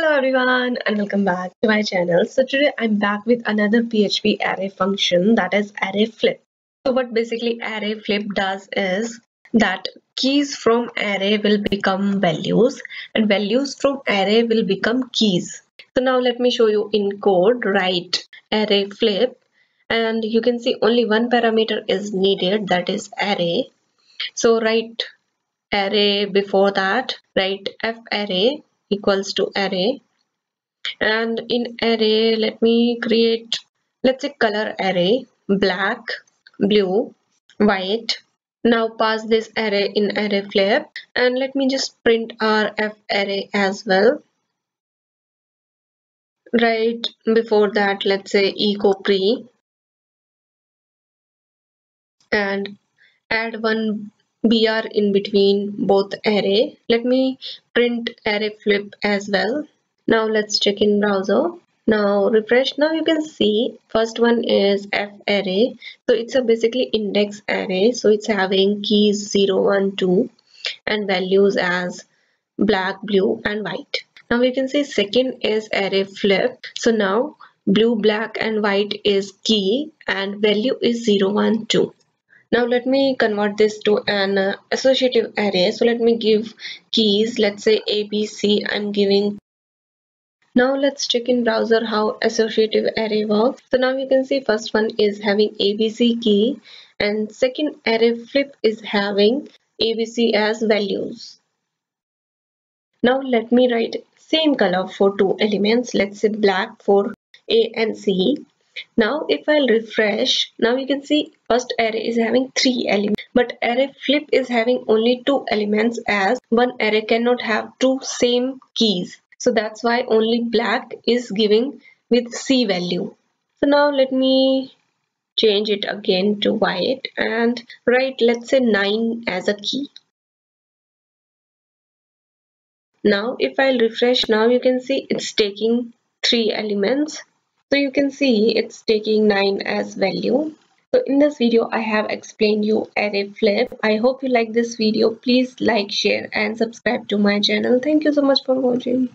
Hello everyone and welcome back to my channel. So today I'm back with another PHP array function that is array flip. So what basically array flip does is that keys from array will become values and values from array will become keys. So now let me show you in code write array flip and you can see only one parameter is needed that is array. So write array before that write f array equals to array. And in array let me create let's say color array black blue white. Now pass this array in array flip and let me just print_r f array as well. Right before that let's say echo pre. And add one br in between both array. Let me print array flip as well. Now let's check in browser. Now refresh. Now you can see first one is f array. So it's a basically index array. So it's having keys 0 1 2 and values as black blue and white. Now we can see second is array flip. So now blue black and white is key and value is 0 1 2 now let me convert this to an uh, associative array. So let me give keys let's say abc i'm giving. Now let's check in browser how associative array works. So now you can see first one is having abc key and second array flip is having abc as values. Now let me write same color for two elements. Let's say black for a and c now if I'll refresh, now you can see first array is having three elements but array flip is having only two elements as one array cannot have two same keys. So that's why only black is giving with C value. So now let me change it again to white and write let's say 9 as a key. Now if I'll refresh now you can see it's taking three elements so you can see it's taking 9 as value. So in this video, I have explained you array flip. I hope you like this video. Please like, share and subscribe to my channel. Thank you so much for watching.